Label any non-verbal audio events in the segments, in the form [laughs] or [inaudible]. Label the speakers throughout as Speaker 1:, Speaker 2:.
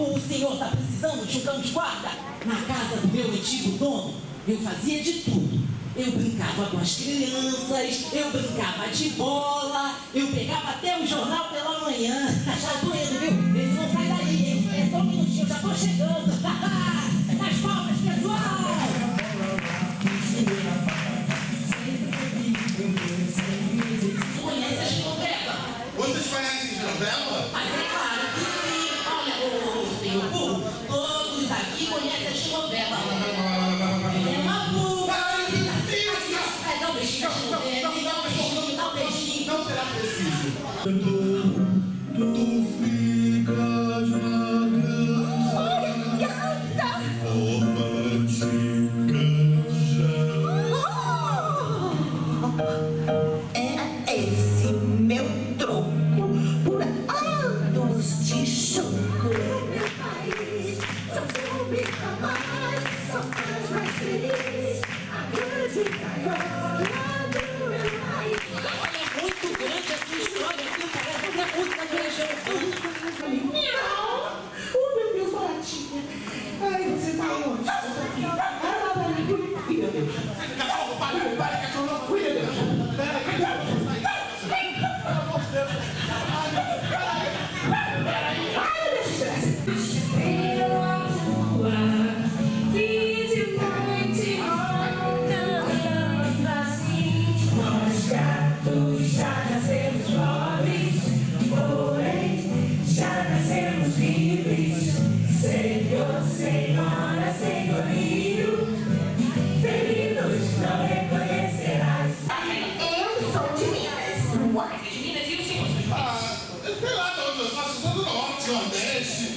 Speaker 1: o senhor está precisando de um cão de guarda? Na casa do meu antigo dono, eu fazia de tudo. Eu brincava com as crianças, eu brincava de bola, eu pegava até o jornal pela manhã. Tá já doendo, viu? Esse não sai daí, hein? É só um minutinho, já tô chegando. [laughs] Nas palmas, pessoal! Conhece a Ginoveva?
Speaker 2: Vocês conhecem Ginovella?
Speaker 1: Mas senhor burro, todos aqui conhecem a Ginoveva. É uma burra. É, um. Dá um beijinho, dá um beijinho.
Speaker 2: Não será preciso.
Speaker 3: Ai, você tá onde? Ah, lá, lá, lá, cuida, Deus.
Speaker 2: Cachorro, pare, pare,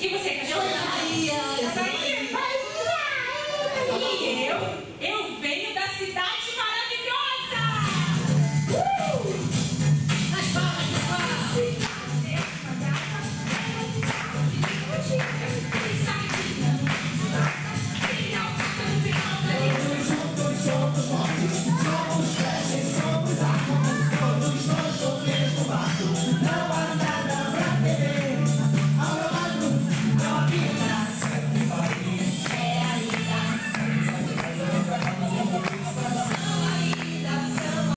Speaker 4: E você, cachorro?